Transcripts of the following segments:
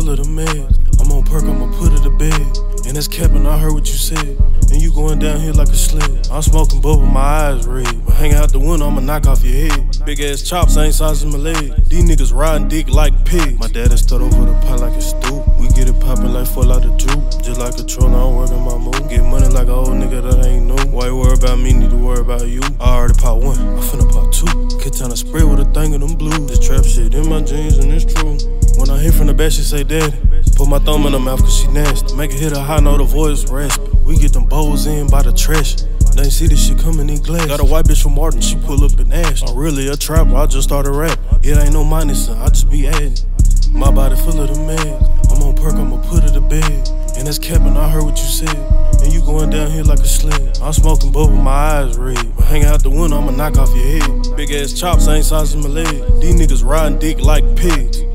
full of the meds. I'm on perk, I'ma put it to bed. And that's capping, I heard what you said. And you going down here like a sled. I'm smoking bubble, my eyes red. But out the window, I'ma knock off your head. Big ass chops, ain't size my leg. These niggas riding dick like pigs. My dad daddy stood over the pot like a stoop. We get it poppin' like full out of juke. Just like a troll, I'm working my move. Get money like a old nigga that ain't new. Why you worry about me, need to worry about you. I already pop one, I finna pop two. Katana spray with a thing of them blues. This trap shit in my jeans and it's true. When I hear from the back, she say daddy. Put my thumb in her mouth cause she nasty. Make her hit a high note, her voice raspy. We get them bowls in by the trash. They ain't see this shit coming in glass. Got a white bitch from Martin, she pull up in ash. I'm really a trapper, I just started rap. It ain't no money, son, I just be adding. My body full of the meds. I'm on perk, I'ma put her to bed. And that's capping, I heard what you said. And you going down here like a sled. I'm smoking bubble, my eyes red. But hang out the window, I'ma knock off your head. Big ass chops, ain't size of my leg. These niggas riding dick like pigs.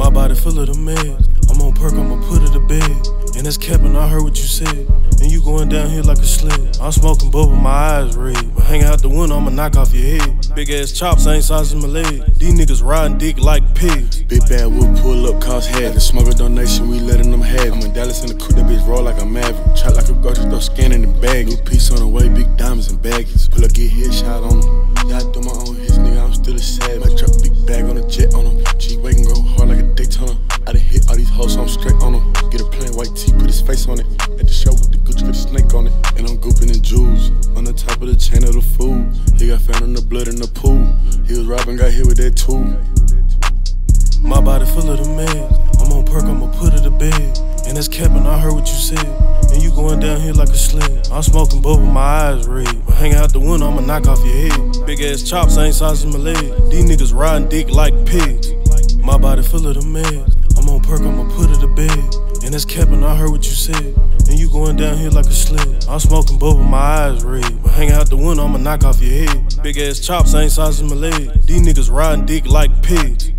My body full of the meds. I'm on perk, I'ma put it to bed. And that's capping, I heard what you said. And you going down here like a sled. I'm smoking bubble, my eyes red. But hang out the window, I'ma knock off your head. Big ass chops, ain't size as my leg. These niggas riding dick like pigs. Big bad wood pull up, cost head. The smoker donation, we letting them have. I'm in Dallas in the coupe, that bitch roll like a maverick. Chop like a grocery store, scanning the bag. New piece on the way, big diamonds and baggies. Pull up, get hit, shot on them. Yeah, I do my own hits, nigga, I'm still a savage. My truck, big bag top of the chain of the food. He got found in the blood in the pool. He was robbing, got hit with that tool. My body full of the meds. I'm on perk, I'ma put it to bed. And that's capping, I heard what you said. And you going down here like a sled. I'm smoking both with my eyes red. But hang out the window, I'ma knock off your head. Big ass chops, ain't size of my leg. These niggas riding dick like pigs. My body full of the meds. I'm on perk, I'ma put it to bed. And that's capping, I heard what you said. And you going down here like a sled. I'm smoking bubble, my eyes red. But hang out the window, I'ma knock off your head. Big ass chops, ain't size of my leg. These niggas riding dick like pigs.